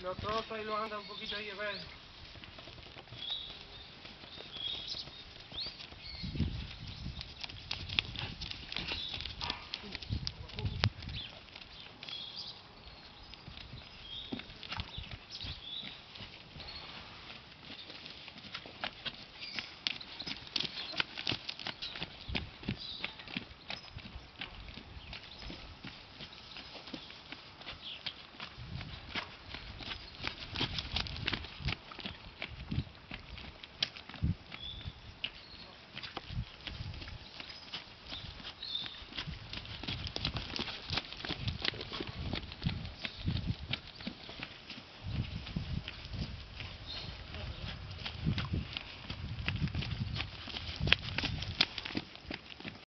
Y los otros ahí lo andan un poquito ahí a ver.